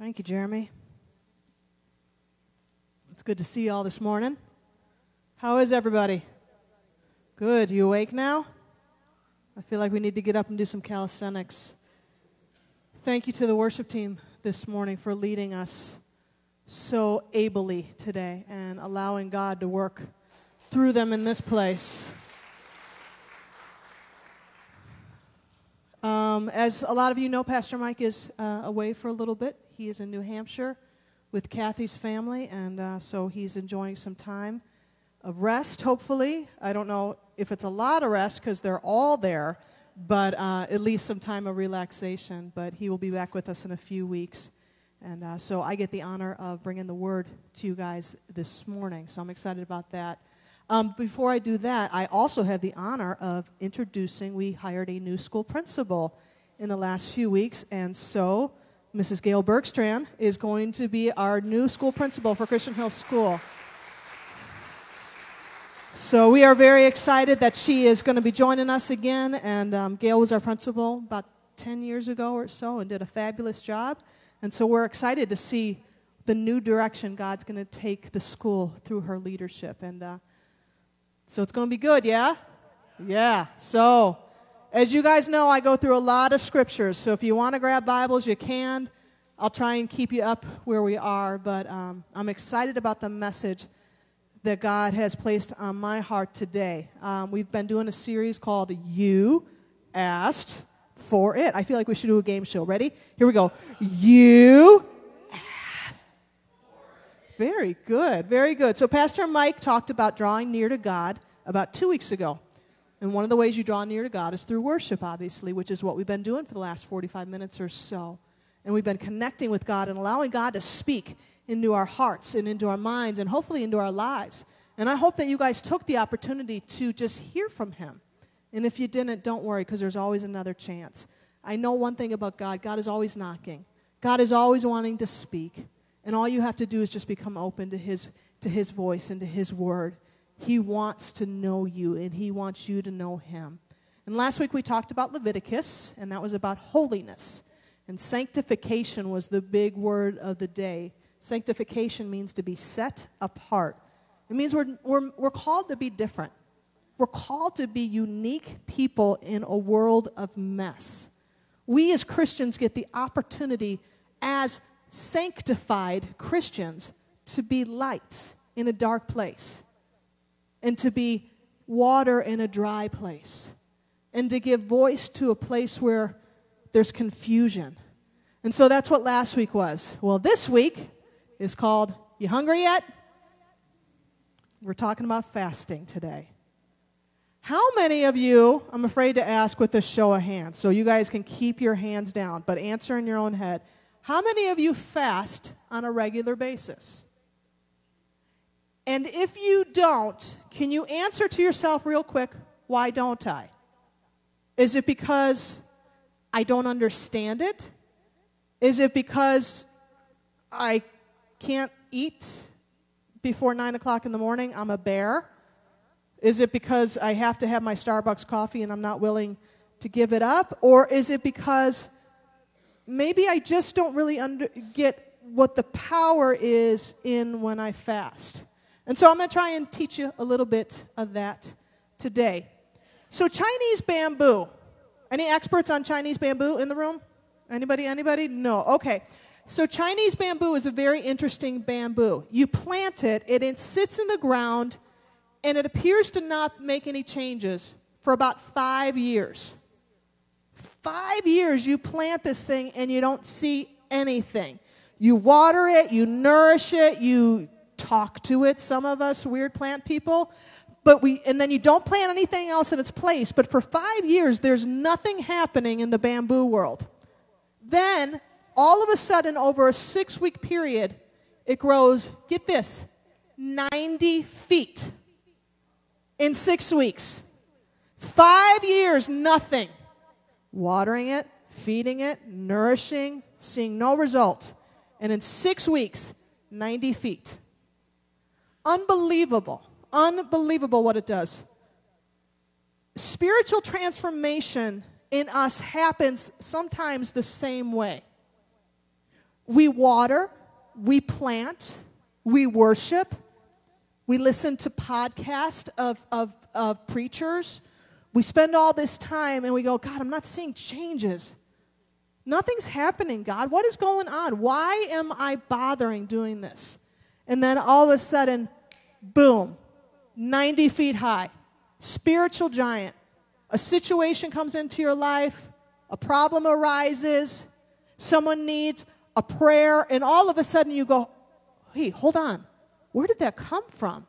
Thank you, Jeremy. It's good to see you all this morning. How is everybody? Good. You awake now? I feel like we need to get up and do some calisthenics. Thank you to the worship team this morning for leading us so ably today and allowing God to work through them in this place. Um, as a lot of you know, Pastor Mike is uh, away for a little bit. He is in New Hampshire with Kathy's family, and uh, so he's enjoying some time of rest, hopefully. I don't know if it's a lot of rest because they're all there, but uh, at least some time of relaxation. But he will be back with us in a few weeks. And uh, so I get the honor of bringing the word to you guys this morning. So I'm excited about that. Um, before I do that, I also have the honor of introducing, we hired a new school principal in the last few weeks, and so Mrs. Gail Bergstrand is going to be our new school principal for Christian Hill School. So we are very excited that she is going to be joining us again, and um, Gail was our principal about 10 years ago or so and did a fabulous job. And so we're excited to see the new direction God's going to take the school through her leadership. And uh, so it's going to be good, yeah? Yeah. So, as you guys know, I go through a lot of scriptures. So if you want to grab Bibles, you can. I'll try and keep you up where we are, but um, I'm excited about the message that God has placed on my heart today. Um, we've been doing a series called You Asked for It. I feel like we should do a game show. Ready? Here we go. You asked. Very good, very good. So, Pastor Mike talked about drawing near to God about two weeks ago. And one of the ways you draw near to God is through worship, obviously, which is what we've been doing for the last 45 minutes or so. And we've been connecting with God and allowing God to speak into our hearts and into our minds and hopefully into our lives. And I hope that you guys took the opportunity to just hear from Him. And if you didn't, don't worry, because there's always another chance. I know one thing about God God is always knocking, God is always wanting to speak. And all you have to do is just become open to His, to his voice and to His word. He wants to know you, and He wants you to know Him. And last week we talked about Leviticus, and that was about holiness. And sanctification was the big word of the day. Sanctification means to be set apart. It means we're, we're, we're called to be different. We're called to be unique people in a world of mess. We as Christians get the opportunity as sanctified Christians to be lights in a dark place and to be water in a dry place and to give voice to a place where there's confusion. And so that's what last week was. Well, this week is called You Hungry Yet? We're talking about fasting today. How many of you, I'm afraid to ask with a show of hands, so you guys can keep your hands down, but answer in your own head. How many of you fast on a regular basis? And if you don't, can you answer to yourself real quick, why don't I? Is it because I don't understand it? Is it because I can't eat before 9 o'clock in the morning? I'm a bear? Is it because I have to have my Starbucks coffee and I'm not willing to give it up? Or is it because maybe I just don't really under, get what the power is in when I fast? And so I'm going to try and teach you a little bit of that today. So, Chinese bamboo. Any experts on Chinese bamboo in the room? Anybody? Anybody? No. Okay. So, Chinese bamboo is a very interesting bamboo. You plant it, it sits in the ground, and it appears to not make any changes for about five years. Five years you plant this thing, and you don't see anything. You water it, you nourish it, you talk to it, some of us weird plant people but we and then you don't plant anything else in its place. But for 5 years there's nothing happening in the bamboo world. Then all of a sudden over a 6 week period it grows get this 90 feet in 6 weeks. 5 years nothing. Watering it feeding it nourishing seeing no result. And in 6 weeks 90 feet unbelievable unbelievable what it does. Spiritual transformation in us happens sometimes the same way. We water, we plant, we worship, we listen to podcasts of, of, of preachers. We spend all this time and we go, God, I'm not seeing changes. Nothing's happening, God. What is going on? Why am I bothering doing this? And then all of a sudden, boom, 90 feet high, spiritual giant. A situation comes into your life, a problem arises, someone needs a prayer, and all of a sudden you go, hey, hold on. Where did that come from?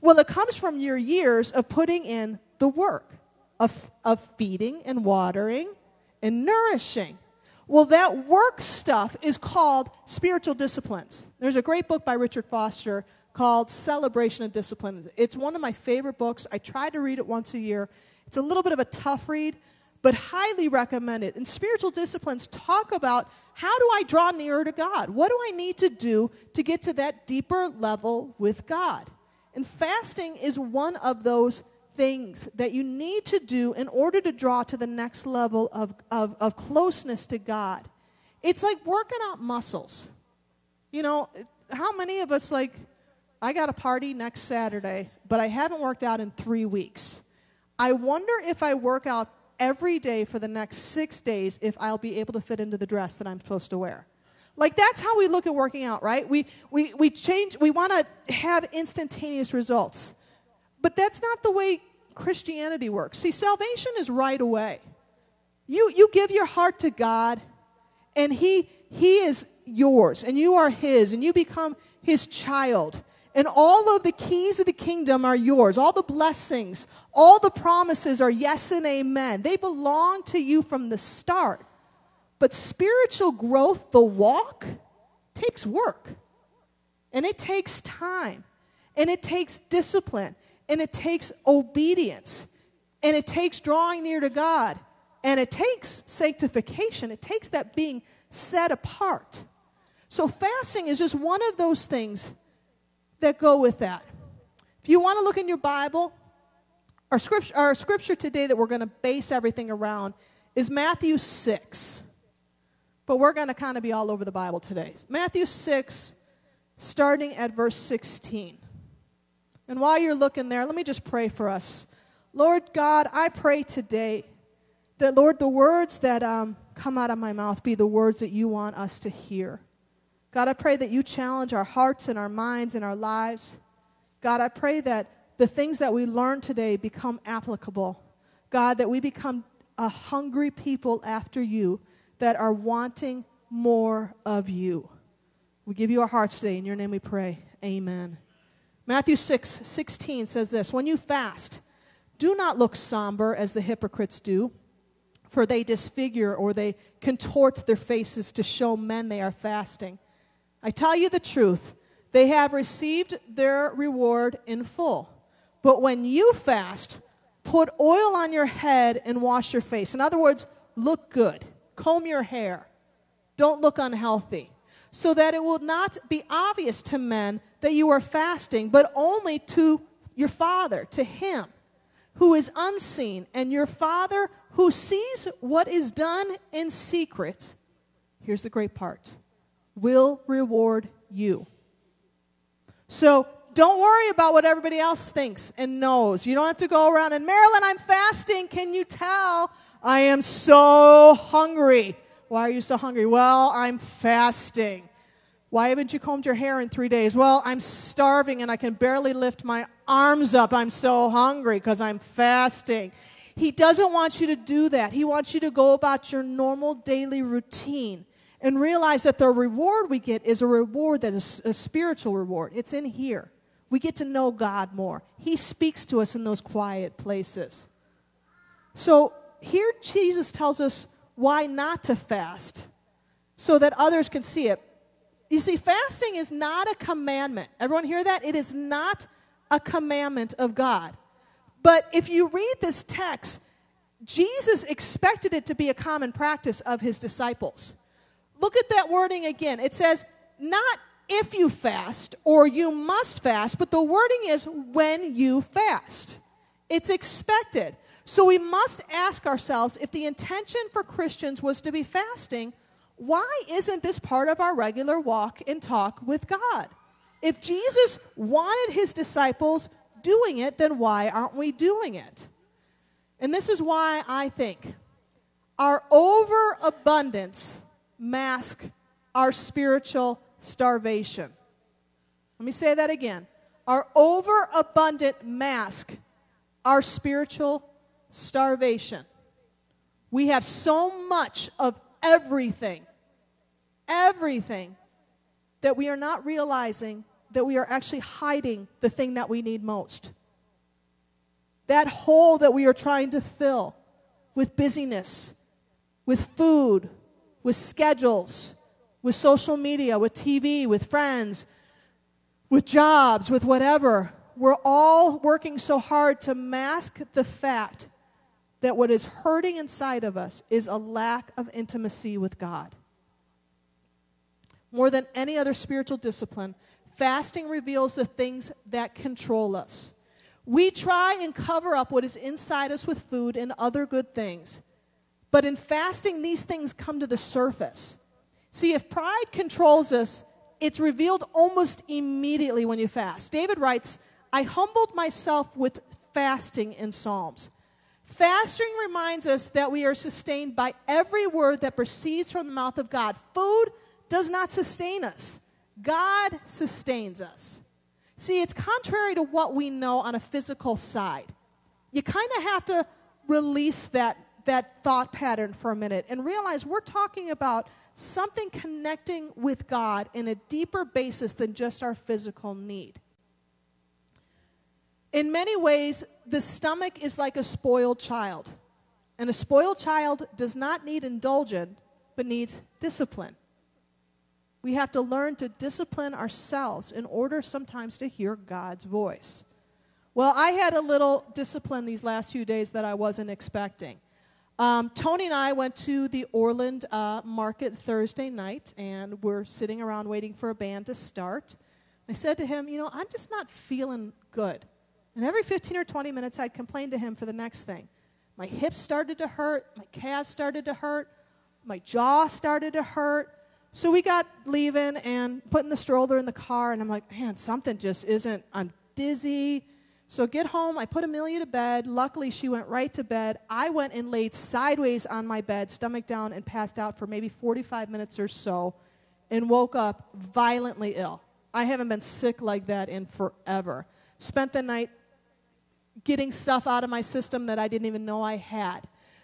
Well, it comes from your years of putting in the work of, of feeding and watering and nourishing. Well, that work stuff is called spiritual disciplines. There's a great book by Richard Foster called Celebration of Discipline. It's one of my favorite books. I try to read it once a year. It's a little bit of a tough read, but highly recommend it. And spiritual disciplines talk about how do I draw nearer to God? What do I need to do to get to that deeper level with God? And fasting is one of those things that you need to do in order to draw to the next level of, of, of closeness to God. It's like working out muscles. You know, how many of us, like, I got a party next Saturday, but I haven't worked out in three weeks. I wonder if I work out every day for the next six days if I'll be able to fit into the dress that I'm supposed to wear. Like that's how we look at working out, right? We, we, we change, we want to have instantaneous results. But that's not the way Christianity works. See, salvation is right away. You, you give your heart to God, and he, he is yours, and you are His, and you become His child. And all of the keys of the kingdom are yours. All the blessings, all the promises are yes and amen. They belong to you from the start. But spiritual growth, the walk, takes work. And it takes time. And it takes discipline. And it takes obedience. And it takes drawing near to God. And it takes sanctification. It takes that being set apart. So fasting is just one of those things that go with that. If you want to look in your Bible, our scripture, our scripture today that we're going to base everything around is Matthew 6. But we're going to kind of be all over the Bible today. Matthew 6, starting at verse 16. And while you're looking there, let me just pray for us. Lord God, I pray today that, Lord, the words that um, come out of my mouth be the words that you want us to hear. God, I pray that you challenge our hearts and our minds and our lives. God, I pray that the things that we learn today become applicable. God, that we become a hungry people after you that are wanting more of you. We give you our hearts today. In your name we pray. Amen. Matthew 6 16 says this When you fast, do not look somber as the hypocrites do, for they disfigure or they contort their faces to show men they are fasting. I tell you the truth, they have received their reward in full. But when you fast, put oil on your head and wash your face. In other words, look good. Comb your hair. Don't look unhealthy. So that it will not be obvious to men that you are fasting, but only to your Father, to Him who is unseen, and your Father who sees what is done in secret. Here's the great part will reward you. So don't worry about what everybody else thinks and knows. You don't have to go around and, Marilyn, I'm fasting. Can you tell? I am so hungry. Why are you so hungry? Well, I'm fasting. Why haven't you combed your hair in three days? Well, I'm starving and I can barely lift my arms up. I'm so hungry because I'm fasting. He doesn't want you to do that. He wants you to go about your normal daily routine and realize that the reward we get is a reward that is a spiritual reward. It's in here. We get to know God more. He speaks to us in those quiet places. So here Jesus tells us why not to fast so that others can see it. You see, fasting is not a commandment. Everyone hear that? It is not a commandment of God. But if you read this text, Jesus expected it to be a common practice of his disciples. Look at that wording again. It says, not if you fast or you must fast, but the wording is when you fast. It's expected. So we must ask ourselves if the intention for Christians was to be fasting, why isn't this part of our regular walk and talk with God? If Jesus wanted his disciples doing it, then why aren't we doing it? And this is why I think our overabundance masks our spiritual starvation. Let me say that again. Our overabundant mask our spiritual starvation. We have so much of everything, everything, that we are not realizing that we are actually hiding the thing that we need most. That hole that we are trying to fill with busyness, with food, with schedules, with social media, with TV, with friends, with jobs, with whatever. We're all working so hard to mask the fact that what is hurting inside of us is a lack of intimacy with God. More than any other spiritual discipline, fasting reveals the things that control us. We try and cover up what is inside us with food and other good things. But in fasting, these things come to the surface. See, if pride controls us, it's revealed almost immediately when you fast. David writes, I humbled myself with fasting in Psalms. Fasting reminds us that we are sustained by every word that proceeds from the mouth of God. Food does not sustain us, God sustains us. See, it's contrary to what we know on a physical side. You kind of have to release that, that thought pattern for a minute and realize we're talking about something connecting with God in a deeper basis than just our physical need. In many ways, the stomach is like a spoiled child. And a spoiled child does not need indulgence, but needs discipline. We have to learn to discipline ourselves in order sometimes to hear God's voice. Well, I had a little discipline these last few days that I wasn't expecting. Um, Tony and I went to the Orland uh, market Thursday night, and we're sitting around waiting for a band to start. I said to him, You know, I'm just not feeling good. And every 15 or 20 minutes, I'd complain to him for the next thing. My hips started to hurt, my calves started to hurt, my jaw started to hurt. So we got leaving and putting the stroller in the car, and I'm like, man, something just isn't. I'm dizzy. So get home. I put Amelia to bed. Luckily, she went right to bed. I went and laid sideways on my bed, stomach down, and passed out for maybe 45 minutes or so, and woke up violently ill. I haven't been sick like that in forever. Spent the night getting stuff out of my system that I didn't even know I had.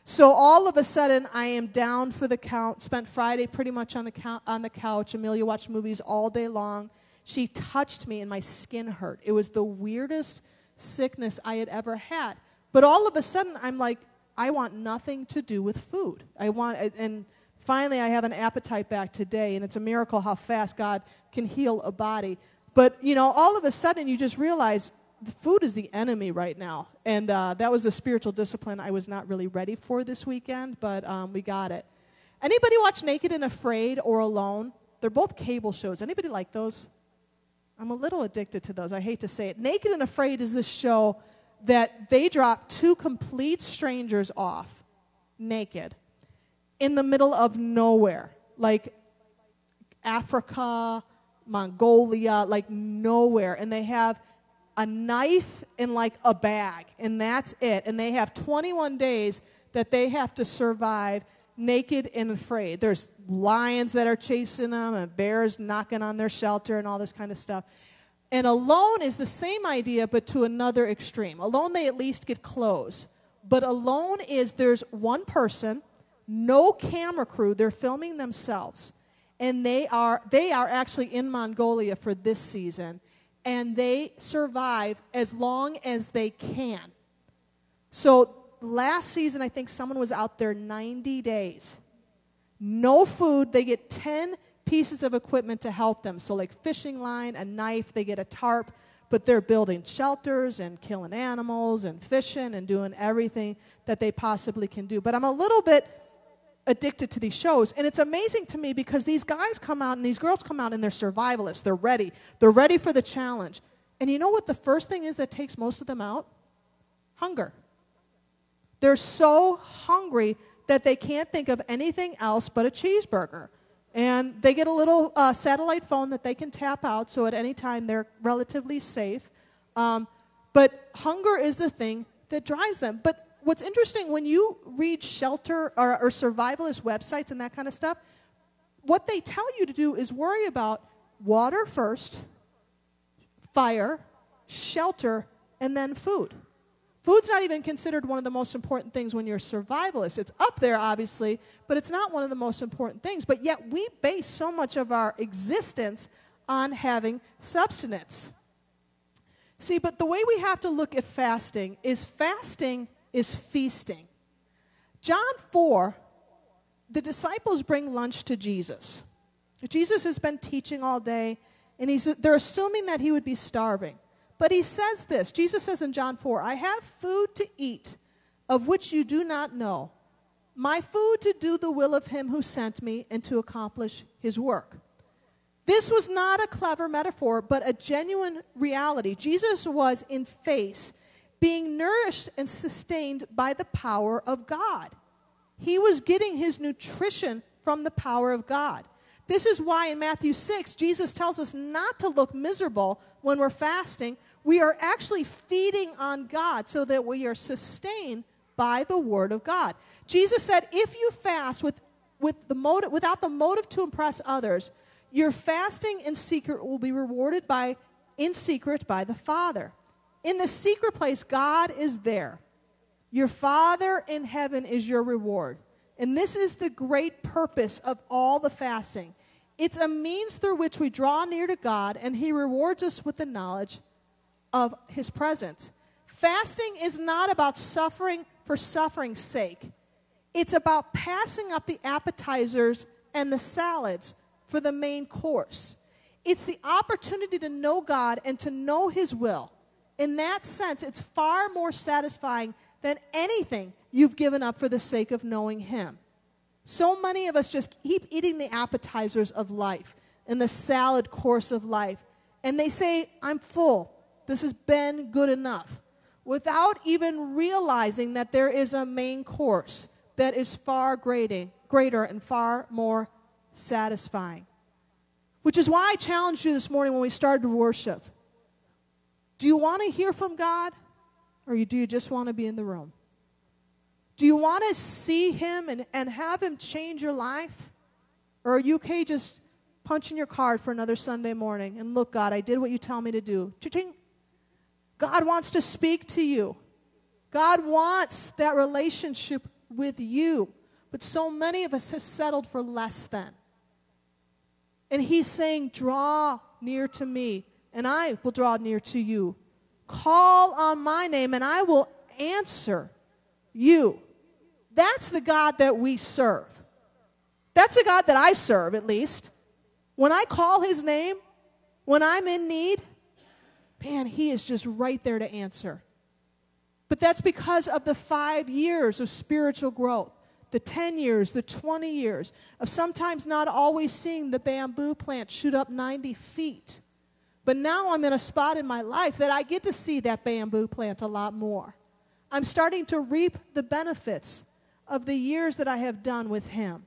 So all of a sudden, I am down for the count. Spent Friday pretty much on the, on the couch. Amelia watched movies all day long. She touched me, and my skin hurt. It was the weirdest sickness I had ever had. But all of a sudden, I'm like, I want nothing to do with food. I want, and finally, I have an appetite back today, and it's a miracle how fast God can heal a body. But you know, all of a sudden, you just realize food is the enemy right now. And uh, that was a spiritual discipline I was not really ready for this weekend, but um, we got it. Anybody watch Naked and Afraid or Alone? They're both cable shows. Anybody like those? I'm a little addicted to those. I hate to say it. Naked and Afraid is this show that they drop two complete strangers off naked in the middle of nowhere, like Africa, Mongolia, like nowhere. And they have a knife and like a bag, and that's it. And they have 21 days that they have to survive naked and afraid. There's lions that are chasing them, and bears knocking on their shelter, and all this kind of stuff. And alone is the same idea, but to another extreme. Alone, they at least get clothes. But alone is there's one person, no camera crew, they're filming themselves. And they are, they are actually in Mongolia for this season and they survive as long as they can. So last season, I think someone was out there 90 days. No food. They get 10 pieces of equipment to help them. So, like fishing line, a knife, they get a tarp, but they're building shelters and killing animals and fishing and doing everything that they possibly can do. But I'm a little bit addicted to these shows. And it's amazing to me because these guys come out and these girls come out and they're survivalists. They're ready. They're ready for the challenge. And you know what the first thing is that takes most of them out? Hunger. They're so hungry that they can't think of anything else but a cheeseburger. And they get a little uh, satellite phone that they can tap out, so at any time they're relatively safe. Um, but hunger is the thing that drives them. But what's interesting when you read shelter or, or survivalist websites and that kind of stuff, what they tell you to do is worry about water first, fire, shelter, and then food. Food's not even considered one of the most important things when you're a survivalist. It's up there, obviously, but it's not one of the most important things. But yet, we base so much of our existence on having substance. See, but the way we have to look at fasting is fasting is feasting. John 4, the disciples bring lunch to Jesus. Jesus has been teaching all day, and he's, they're assuming that he would be starving. But he says this Jesus says in John 4 I have food to eat of which you do not know. My food to do the will of him who sent me and to accomplish his work. This was not a clever metaphor, but a genuine reality. Jesus was in face, being nourished and sustained by the power of God. He was getting his nutrition from the power of God. This is why in Matthew 6, Jesus tells us not to look miserable when we're fasting, we are actually feeding on God so that we are sustained by the Word of God. Jesus said, if you fast with, with the motive, without the motive to impress others, your fasting in secret will be rewarded by, in secret by the Father. In the secret place, God is there. Your Father in heaven is your reward. And this is the great purpose of all the fasting. It's a means through which we draw near to God, and He rewards us with the knowledge of his presence. Fasting is not about suffering for suffering's sake, it's about passing up the appetizers and the salads for the main course. It's the opportunity to know God and to know His will. In that sense, it's far more satisfying than anything you've given up for the sake of knowing Him. So many of us just keep eating the appetizers of life and the salad course of life. And they say, I'm full. This has been good enough without even realizing that there is a main course that is far greater, greater and far more satisfying. Which is why I challenged you this morning when we started to worship. Do you want to hear from God or do you just want to be in the room? Do you want to see Him and, and have Him change your life? Or are you okay just punching your card for another Sunday morning and look, God, I did what you tell me to do? Cha-ching. God wants to speak to you. God wants that relationship with you. But so many of us have settled for less than. And he's saying, Draw near to me, and I will draw near to you. Call on my name, and I will answer you. That's the God that we serve. That's the God that I serve, at least. When I call his name, when I'm in need, man, he is just right there to answer. But that's because of the five years of spiritual growth, the 10 years, the 20 years, of sometimes not always seeing the bamboo plant shoot up 90 feet. But now I'm in a spot in my life that I get to see that bamboo plant a lot more. I'm starting to reap the benefits of the years that I have done with Him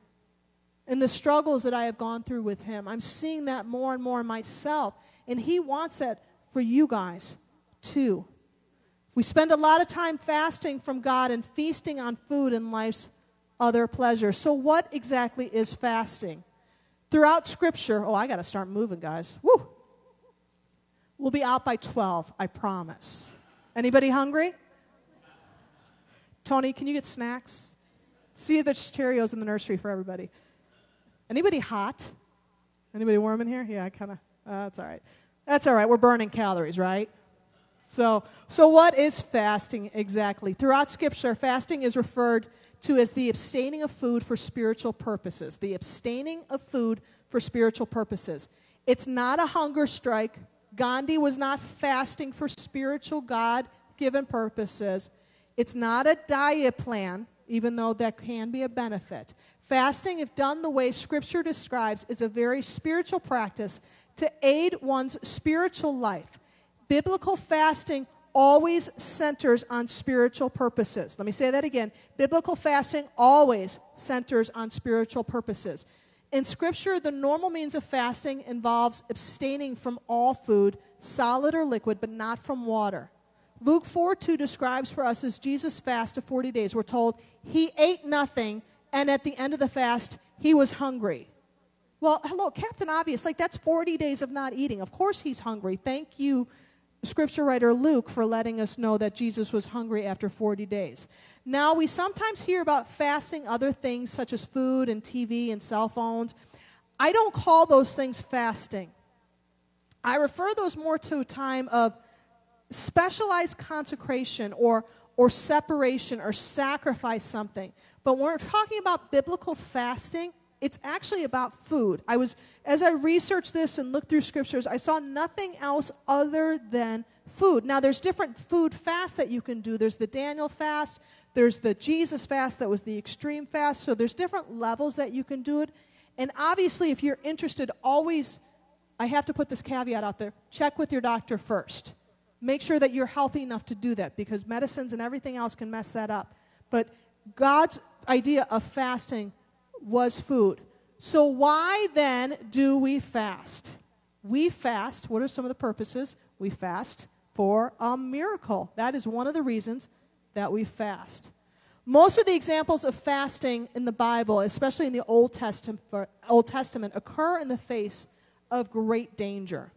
and the struggles that I have gone through with Him. I'm seeing that more and more myself. And He wants that for you guys, too. We spend a lot of time fasting from God and feasting on food and life's other pleasures. So, what exactly is fasting? Throughout Scripture, oh, I got to start moving, guys. Woo! We'll be out by 12, I promise. Anybody hungry? Tony, can you get snacks? See the Cheerios in the nursery for everybody. Anybody hot? Anybody warm in here? Yeah, I kind of. Uh, that's all right. That's all right. We're burning calories, right? So, so what is fasting exactly? Throughout Scripture, fasting is referred to as the abstaining of food for spiritual purposes. The abstaining of food for spiritual purposes. It's not a hunger strike. Gandhi was not fasting for spiritual God given purposes. It's not a diet plan, even though that can be a benefit. Fasting, if done the way Scripture describes, is a very spiritual practice to aid one's spiritual life. Biblical fasting always centers on spiritual purposes. Let me say that again. Biblical fasting always centers on spiritual purposes. In Scripture, the normal means of fasting involves abstaining from all food, solid or liquid, but not from water. Luke 4 2 describes for us as Jesus' fast of 40 days. We're told he ate nothing, and at the end of the fast, he was hungry. Well, hello, Captain Obvious. Like, that's 40 days of not eating. Of course, he's hungry. Thank you, scripture writer Luke, for letting us know that Jesus was hungry after 40 days. Now, we sometimes hear about fasting other things such as food and TV and cell phones. I don't call those things fasting. I refer those more to a time of specialized consecration or, or separation or sacrifice something. But when we're talking about biblical fasting, it's actually about food. I was, as I researched this and looked through scriptures, I saw nothing else other than food. Now, there's different food fasts that you can do. There's the Daniel fast, there's the Jesus fast that was the extreme fast. So there's different levels that you can do it. And obviously, if you're interested, always, I have to put this caveat out there check with your doctor first. Make sure that you're healthy enough to do that because medicines and everything else can mess that up. But God's idea of fasting was food. So, why then do we fast? We fast, what are some of the purposes? We fast for a miracle. That is one of the reasons that we fast. Most of the examples of fasting in the Bible, especially in the Old Testament, Old Testament occur in the face of great danger.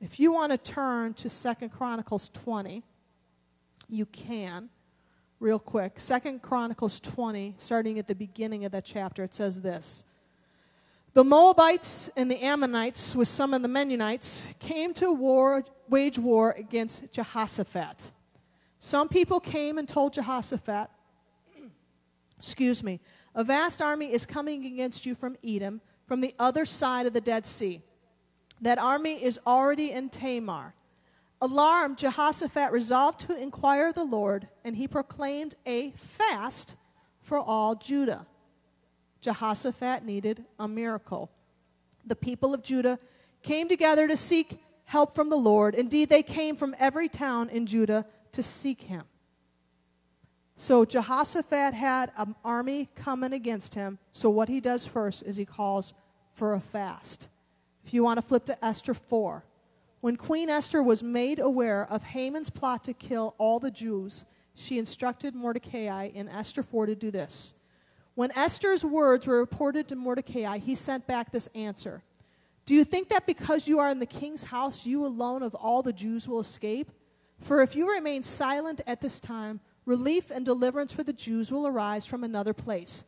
If you want to turn to Second Chronicles 20, you can real quick. Second Chronicles 20, starting at the beginning of that chapter, it says this. The Moabites and the Ammonites, with some of the Meunites, came to war, wage war against Jehoshaphat. Some people came and told Jehoshaphat, excuse me, a vast army is coming against you from Edom, from the other side of the Dead Sea. That army is already in Tamar. Alarmed, Jehoshaphat resolved to inquire of the Lord, and he proclaimed a fast for all Judah. Jehoshaphat needed a miracle. The people of Judah came together to seek help from the Lord. Indeed, they came from every town in Judah to seek him. So Jehoshaphat had an army coming against him. So what he does first is he calls for a fast. If you want to flip to Esther 4. When Queen Esther was made aware of Haman's plot to kill all the Jews, she instructed Mordecai in Esther 4 to do this. When Esther's words were reported to Mordecai, he sent back this answer Do you think that because you are in the king's house, you alone of all the Jews will escape? For if you remain silent at this time, relief and deliverance for the Jews will arise from another place.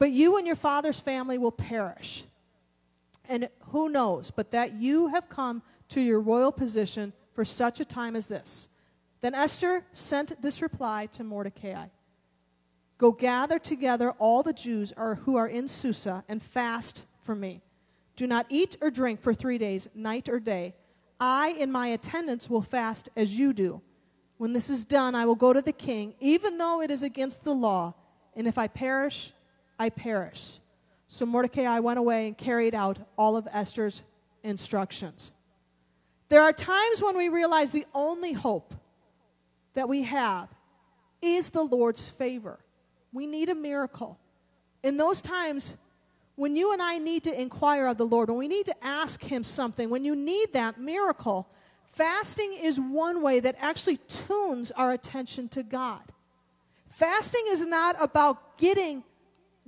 But you and your father's family will perish. And who knows but that you have come to your royal position for such a time as this. Then Esther sent this reply to Mordecai Go gather together all the Jews who are in Susa and fast for me. Do not eat or drink for three days, night or day. I and my attendants will fast as you do. When this is done, I will go to the king, even though it is against the law. And if I perish, I perish. So Mordecai went away and carried out all of Esther's instructions. There are times when we realize the only hope that we have is the Lord's favor. We need a miracle. In those times, when you and I need to inquire of the Lord, when we need to ask Him something, when you need that miracle, fasting is one way that actually tunes our attention to God. Fasting is not about getting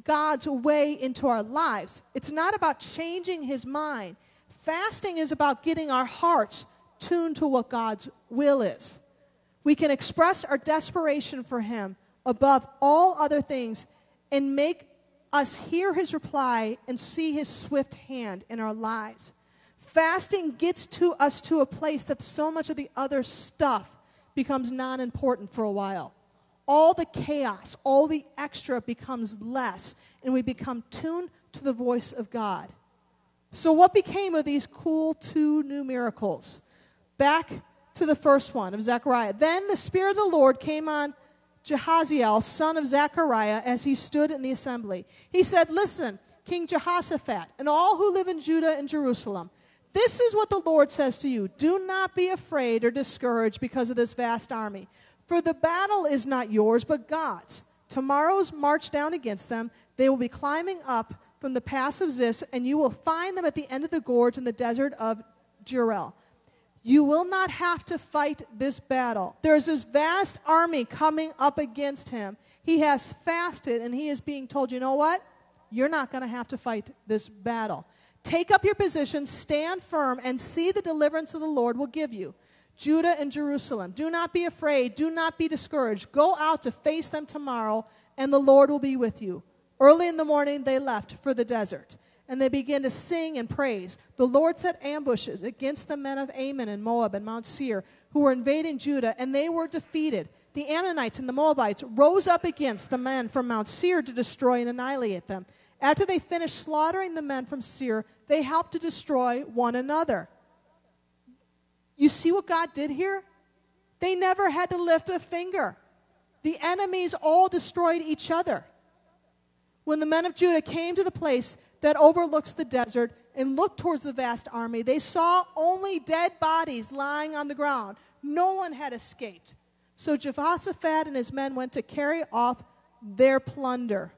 God's way into our lives, it's not about changing His mind. Fasting is about getting our hearts tuned to what God's will is. We can express our desperation for Him above all other things and make us hear His reply and see His swift hand in our lives. Fasting gets to us to a place that so much of the other stuff becomes non important for a while. All the chaos, all the extra becomes less, and we become tuned to the voice of God. So, what became of these cool two new miracles? Back to the first one of Zechariah. Then the Spirit of the Lord came on Jahaziel, son of Zechariah, as he stood in the assembly. He said, Listen, King Jehoshaphat, and all who live in Judah and Jerusalem, this is what the Lord says to you Do not be afraid or discouraged because of this vast army, for the battle is not yours, but God's. Tomorrow's march down against them. They will be climbing up from the pass of Ziz, and you will find them at the end of the gorge in the desert of Jeruel. You will not have to fight this battle. There's this vast army coming up against him. He has fasted, and he is being told, you know what? You're not going to have to fight this battle. Take up your position, stand firm, and see the deliverance of the Lord will give you. Judah and Jerusalem, do not be afraid, do not be discouraged. Go out to face them tomorrow, and the Lord will be with you. Early in the morning, they left for the desert, and they began to sing and praise. The Lord set ambushes against the men of Ammon and Moab and Mount Seir, who were invading Judah, and they were defeated. The Ammonites and the Moabites rose up against the men from Mount Seir to destroy and annihilate them. After they finished slaughtering the men from Seir, they helped to destroy one another. You see what God did here? They never had to lift a finger. The enemies all destroyed each other. When the men of Judah came to the place that overlooks the desert and looked towards the vast army, they saw only dead bodies lying on the ground. No one had escaped. So Jehoshaphat and his men went to carry off their plunder.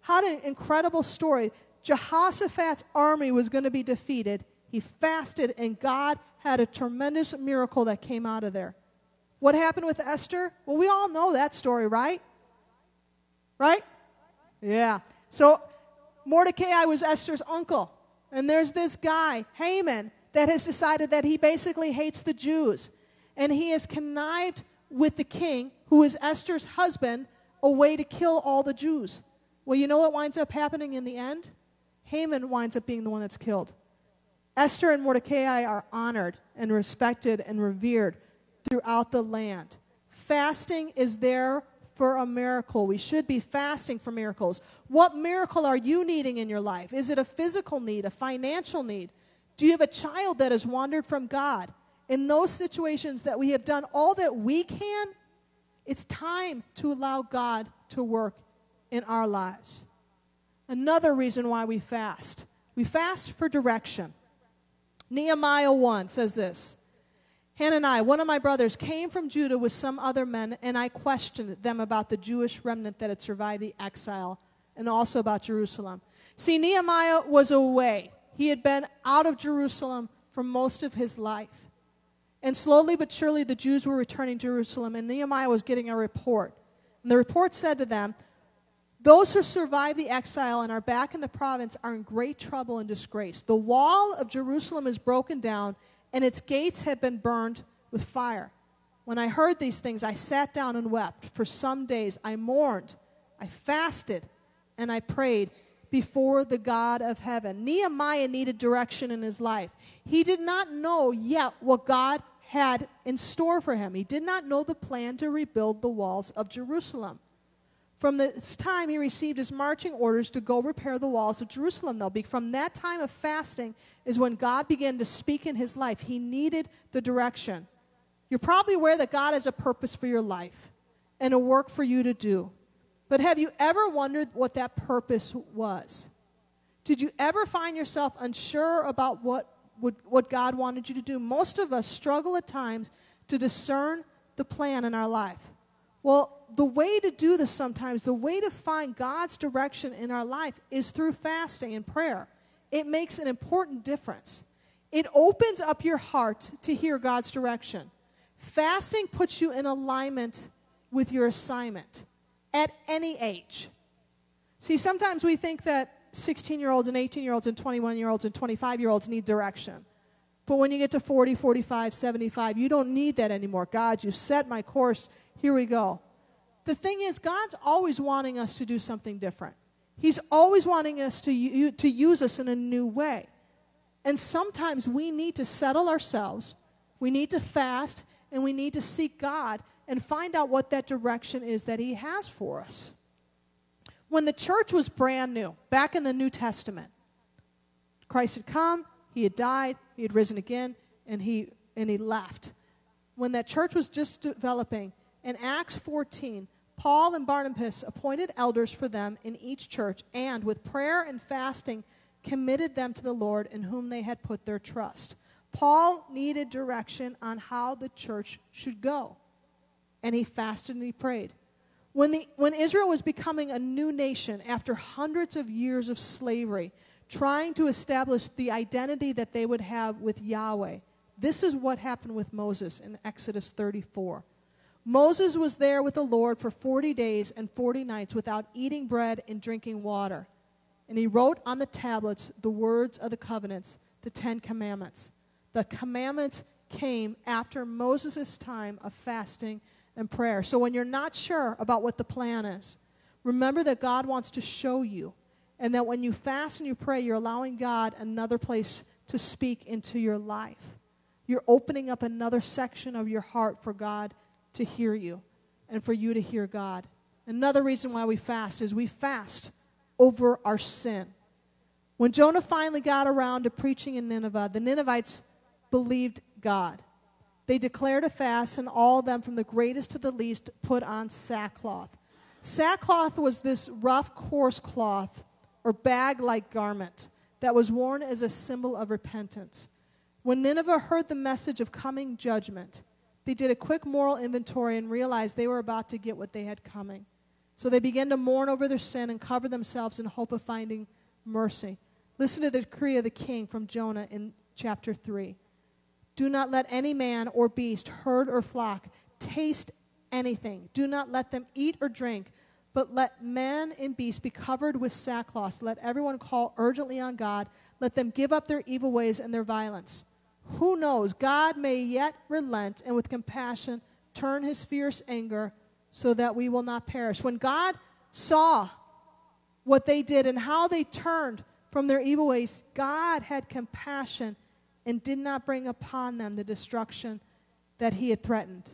How an incredible story. Jehoshaphat's army was going to be defeated. He fasted, and God had a tremendous miracle that came out of there. What happened with Esther? Well, we all know that story, right? Right? Yeah. So Mordecai was Esther's uncle. And there's this guy, Haman, that has decided that he basically hates the Jews. And he has connived with the king, who is Esther's husband, a way to kill all the Jews. Well, you know what winds up happening in the end? Haman winds up being the one that's killed. Esther and Mordecai are honored and respected and revered throughout the land. Fasting is there for a miracle. We should be fasting for miracles. What miracle are you needing in your life? Is it a physical need, a financial need? Do you have a child that has wandered from God? In those situations that we have done all that we can, it's time to allow God to work in our lives. Another reason why we fast we fast for direction. Nehemiah 1 says this Hananiah, one of my brothers, came from Judah with some other men, and I questioned them about the Jewish remnant that had survived the exile and also about Jerusalem. See, Nehemiah was away. He had been out of Jerusalem for most of his life. And slowly but surely, the Jews were returning to Jerusalem, and Nehemiah was getting a report. And the report said to them, those who survived the exile and are back in the province are in great trouble and disgrace. The wall of Jerusalem is broken down, and its gates had been burned with fire. When I heard these things, I sat down and wept. For some days I mourned, I fasted, and I prayed before the God of heaven. Nehemiah needed direction in his life. He did not know yet what God had in store for him. He did not know the plan to rebuild the walls of Jerusalem. From this time, he received his marching orders to go repair the walls of Jerusalem, though. From that time of fasting is when God began to speak in his life. He needed the direction. You're probably aware that God has a purpose for your life and a work for you to do. But have you ever wondered what that purpose was? Did you ever find yourself unsure about what, would, what God wanted you to do? Most of us struggle at times to discern the plan in our life. Well, the way to do this sometimes, the way to find God's direction in our life is through fasting and prayer. It makes an important difference. It opens up your heart to hear God's direction. Fasting puts you in alignment with your assignment at any age. See, sometimes we think that 16 year olds and 18 year olds and 21 year olds and 25 year olds need direction. But when you get to 40, 45, 75, you don't need that anymore. God, you set my course here we go. The thing is, God's always wanting us to do something different. He's always wanting us to, to use us in a new way. And sometimes we need to settle ourselves, we need to fast, and we need to seek God and find out what that direction is that He has for us. When the church was brand new, back in the New Testament, Christ had come, He had died, He had risen again, and He, and he left. When that church was just developing, in Acts 14, Paul and Barnabas appointed elders for them in each church and, with prayer and fasting, committed them to the Lord in whom they had put their trust. Paul needed direction on how the church should go, and he fasted and he prayed. When, the, when Israel was becoming a new nation after hundreds of years of slavery, trying to establish the identity that they would have with Yahweh, this is what happened with Moses in Exodus 34. Moses was there with the Lord for 40 days and 40 nights without eating bread and drinking water. And he wrote on the tablets the words of the covenants, the Ten Commandments. The commandments came after Moses' time of fasting and prayer. So when you're not sure about what the plan is, remember that God wants to show you. And that when you fast and you pray, you're allowing God another place to speak into your life. You're opening up another section of your heart for God to hear you and for you to hear God. Another reason why we fast is we fast over our sin. When Jonah finally got around to preaching in Nineveh, the Ninevites believed God. They declared a fast, and all of them, from the greatest to the least, put on sackcloth. Sackcloth was this rough, coarse cloth or bag like garment that was worn as a symbol of repentance. When Nineveh heard the message of coming judgment, they did a quick moral inventory and realized they were about to get what they had coming. So they began to mourn over their sin and cover themselves in hope of finding mercy. Listen to the decree of the king from Jonah in chapter 3. Do not let any man or beast, herd or flock, taste anything. Do not let them eat or drink, but let man and beast be covered with sackcloth. Let everyone call urgently on God. Let them give up their evil ways and their violence. Who knows? God may yet relent and with compassion turn his fierce anger so that we will not perish. When God saw what they did and how they turned from their evil ways, God had compassion and did not bring upon them the destruction that he had threatened.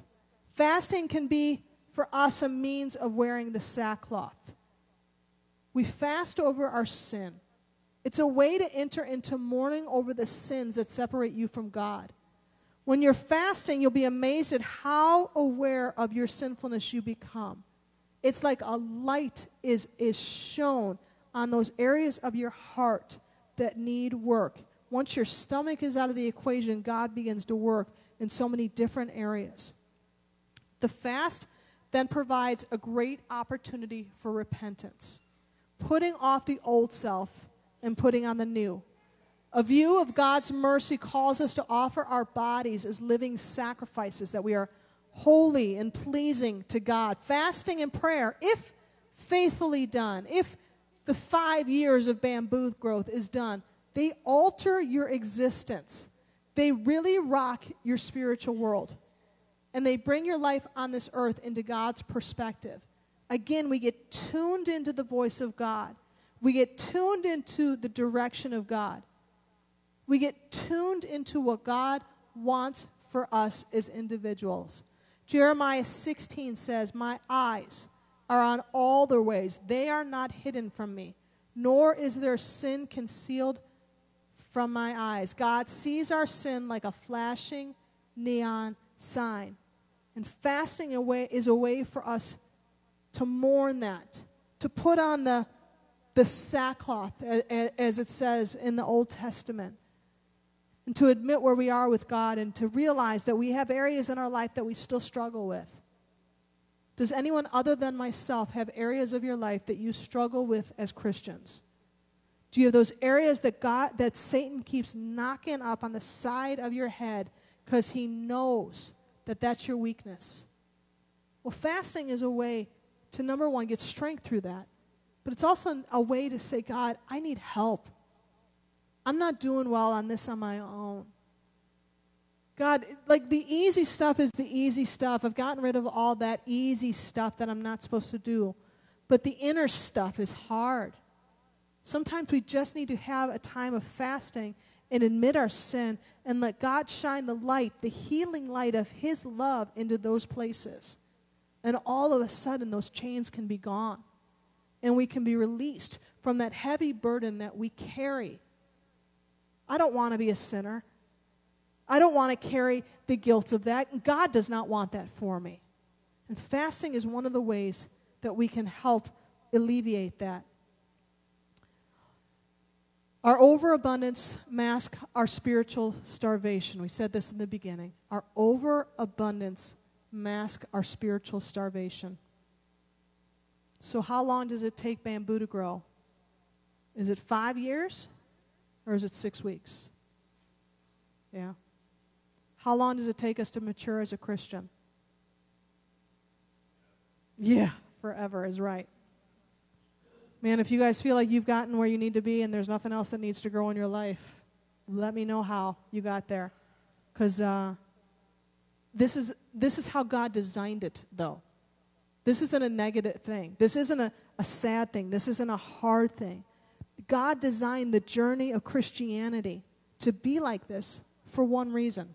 Fasting can be for us a means of wearing the sackcloth. We fast over our sin. It's a way to enter into mourning over the sins that separate you from God. When you're fasting, you'll be amazed at how aware of your sinfulness you become. It's like a light is, is shown on those areas of your heart that need work. Once your stomach is out of the equation, God begins to work in so many different areas. The fast then provides a great opportunity for repentance, putting off the old self and putting on the new. A view of God's mercy calls us to offer our bodies as living sacrifices, that we are holy and pleasing to God. Fasting and prayer, if faithfully done, if the five years of bamboo growth is done, they alter your existence. They really rock your spiritual world. And they bring your life on this earth into God's perspective. Again, we get tuned into the voice of God. We get tuned into the direction of God. We get tuned into what God wants for us as individuals. Jeremiah 16 says, My eyes are on all their ways, they are not hidden from me, nor is their sin concealed from my eyes. God sees our sin like a flashing neon sign. And fasting away is a way for us to mourn that, to put on the, the sackcloth, as it says in the Old Testament, and to admit where we are with God and to realize that we have areas in our life that we still struggle with. Does anyone other than myself have areas of your life that you struggle with as Christians? Do you have those areas that God that Satan keeps knocking up on the side of your head because he knows that that's your weakness? Well, fasting is a way to number one get strength through that. But it's also a way to say, God, I need help. I'm not doing well on this on my own. God, like the easy stuff is the easy stuff. I've gotten rid of all that easy stuff that I'm not supposed to do. But the inner stuff is hard. Sometimes we just need to have a time of fasting and admit our sin and let God shine the light, the healing light of His love into those places. And all of a sudden, those chains can be gone. And we can be released from that heavy burden that we carry. I don't want to be a sinner. I don't want to carry the guilt of that. God does not want that for me. And fasting is one of the ways that we can help alleviate that. Our overabundance masks our spiritual starvation. We said this in the beginning. Our overabundance masks our spiritual starvation. So, how long does it take bamboo to grow? Is it five years or is it six weeks? Yeah. How long does it take us to mature as a Christian? Yeah, forever is right. Man, if you guys feel like you've gotten where you need to be and there's nothing else that needs to grow in your life, let me know how you got there. Because uh, this, is, this is how God designed it, though. This isn't a negative thing. This isn't a, a sad thing. This isn't a hard thing. God designed the journey of Christianity to be like this for one reason.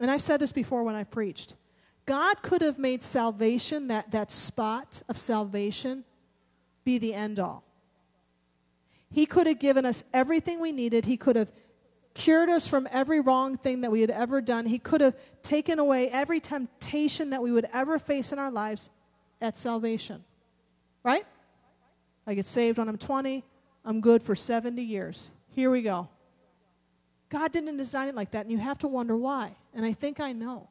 And I've said this before when I preached. God could have made salvation, that, that spot of salvation, be the end all. He could have given us everything we needed. He could have cured us from every wrong thing that we had ever done. He could have taken away every temptation that we would ever face in our lives at salvation. Right? I get saved when I'm 20. I'm good for 70 years. Here we go. God didn't design it like that, and you have to wonder why. And I think I know.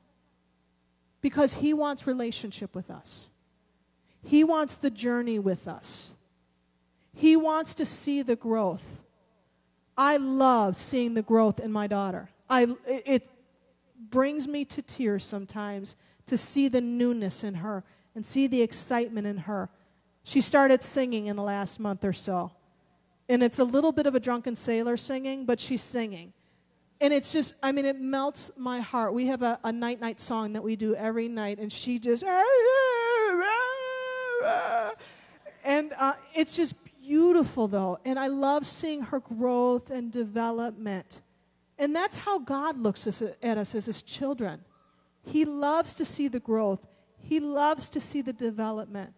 Because He wants relationship with us, He wants the journey with us, He wants to see the growth. I love seeing the growth in my daughter. I, it brings me to tears sometimes to see the newness in her and see the excitement in her. She started singing in the last month or so. And it's a little bit of a drunken sailor singing, but she's singing. And it's just, I mean, it melts my heart. We have a, a night night song that we do every night, and she just, ah, ah, ah, and uh, it's just beautiful, though. And I love seeing her growth and development. And that's how God looks at us as his children. He loves to see the growth, He loves to see the development.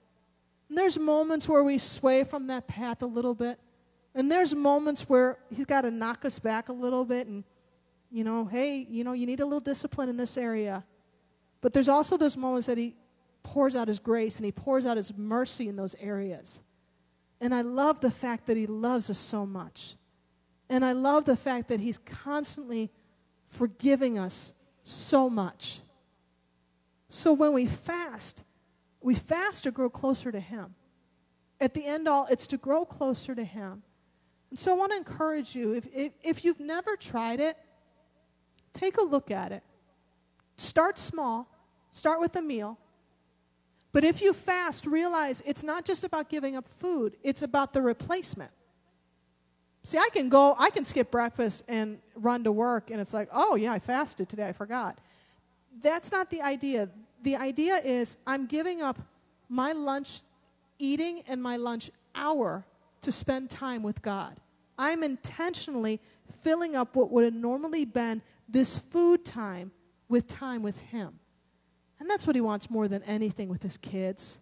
And there's moments where we sway from that path a little bit. And there's moments where He's got to knock us back a little bit and you know, hey, you know, you need a little discipline in this area. But there's also those moments that he pours out his grace and he pours out his mercy in those areas. And I love the fact that he loves us so much. And I love the fact that he's constantly forgiving us so much. So when we fast, we fast to grow closer to him. At the end all, it's to grow closer to him. And so I want to encourage you, if, if, if you've never tried it, Take a look at it. Start small, start with a meal. But if you fast, realize it's not just about giving up food, it's about the replacement. See, I can go, I can skip breakfast and run to work, and it's like, oh, yeah, I fasted today, I forgot. That's not the idea. The idea is I'm giving up my lunch eating and my lunch hour to spend time with God. I'm intentionally filling up what would have normally been this food time with time with Him. And that's what He wants more than anything with His kids.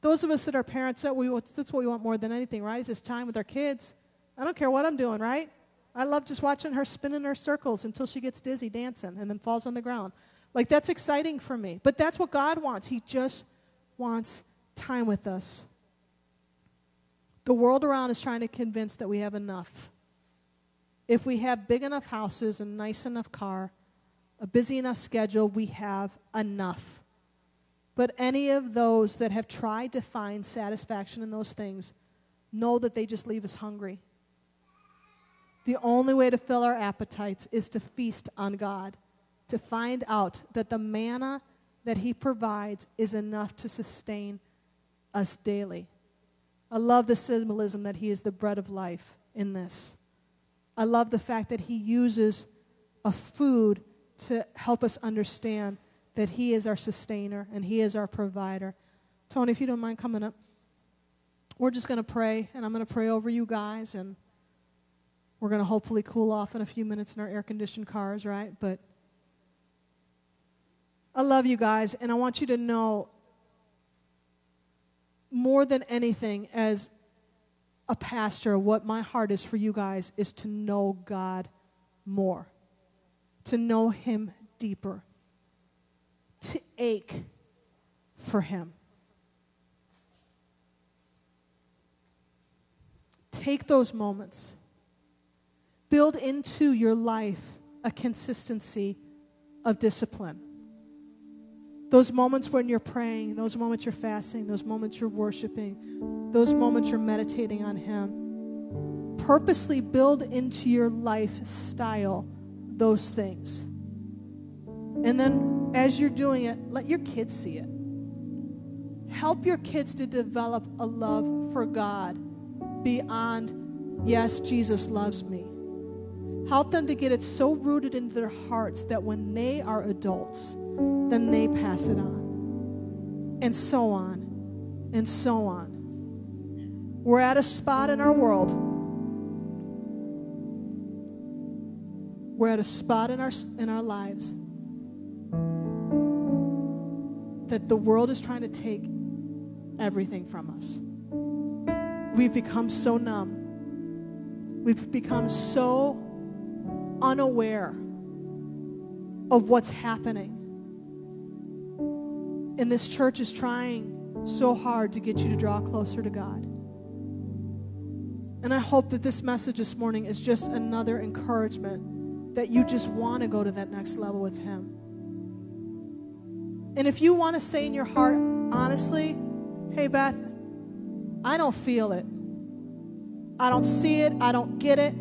Those of us that are parents, that's what we want more than anything, right? Is this time with our kids. I don't care what I'm doing, right? I love just watching her spin in her circles until she gets dizzy dancing and then falls on the ground. Like, that's exciting for me. But that's what God wants. He just wants time with us. The world around is trying to convince that we have enough if we have big enough houses, a nice enough car, a busy enough schedule, we have enough. But any of those that have tried to find satisfaction in those things know that they just leave us hungry. The only way to fill our appetites is to feast on God, to find out that the manna that He provides is enough to sustain us daily. I love the symbolism that He is the bread of life in this. I love the fact that he uses a food to help us understand that he is our sustainer and he is our provider. Tony, if you don't mind coming up, we're just going to pray, and I'm going to pray over you guys, and we're going to hopefully cool off in a few minutes in our air conditioned cars, right? But I love you guys, and I want you to know more than anything, as a pastor, what my heart is for you guys is to know God more, to know Him deeper, to ache for Him. Take those moments, build into your life a consistency of discipline. Those moments when you're praying, those moments you're fasting, those moments you're worshiping, those moments you're meditating on Him. Purposely build into your lifestyle those things. And then as you're doing it, let your kids see it. Help your kids to develop a love for God beyond, yes, Jesus loves me. Help them to get it so rooted into their hearts that when they are adults, then they pass it on. And so on, and so on. We're at a spot in our world. We're at a spot in our, in our lives that the world is trying to take everything from us. We've become so numb. We've become so unaware of what's happening. And this church is trying so hard to get you to draw closer to God. And I hope that this message this morning is just another encouragement that you just want to go to that next level with Him. And if you want to say in your heart, honestly, hey, Beth, I don't feel it. I don't see it. I don't get it.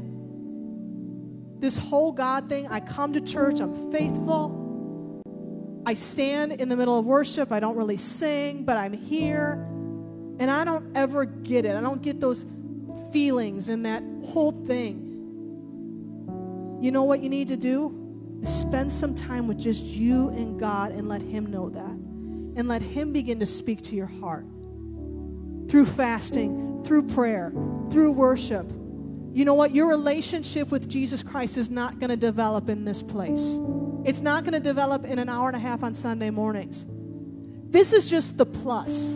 This whole God thing, I come to church, I'm faithful. I stand in the middle of worship. I don't really sing, but I'm here. And I don't ever get it. I don't get those feelings and that whole thing. You know what you need to do? Is Spend some time with just you and God and let Him know that. And let Him begin to speak to your heart through fasting, through prayer, through worship. You know what? Your relationship with Jesus Christ is not going to develop in this place. It's not going to develop in an hour and a half on Sunday mornings. This is just the plus.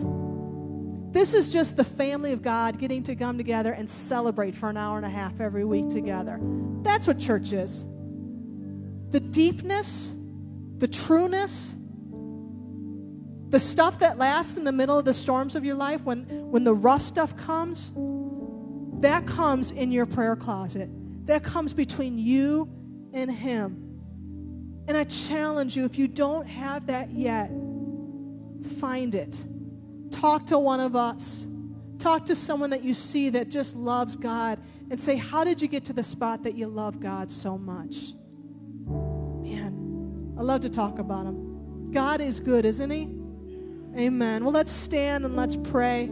This is just the family of God getting to come together and celebrate for an hour and a half every week together. That's what church is the deepness, the trueness, the stuff that lasts in the middle of the storms of your life, when, when the rough stuff comes, that comes in your prayer closet. That comes between you and Him. And I challenge you if you don't have that yet, find it. Talk to one of us. Talk to someone that you see that just loves God and say, How did you get to the spot that you love God so much? Man, I love to talk about him. God is good, isn't he? Amen. Well, let's stand and let's pray.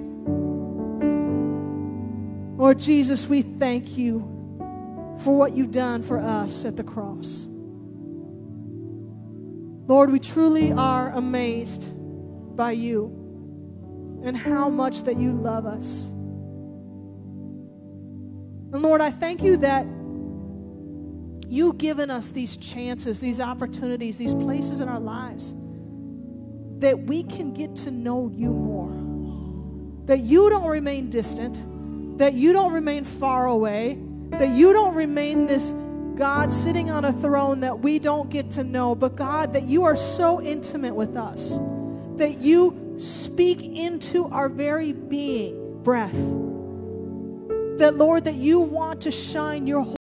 Lord Jesus, we thank you for what you've done for us at the cross. Lord, we truly are amazed by you and how much that you love us. And Lord, I thank you that You've given us these chances, these opportunities, these places in our lives that we can get to know you more. That you don't remain distant, that you don't remain far away, that you don't remain this God sitting on a throne that we don't get to know, but God, that you are so intimate with us, that you speak into our very being, breath. That, Lord, that you want to shine your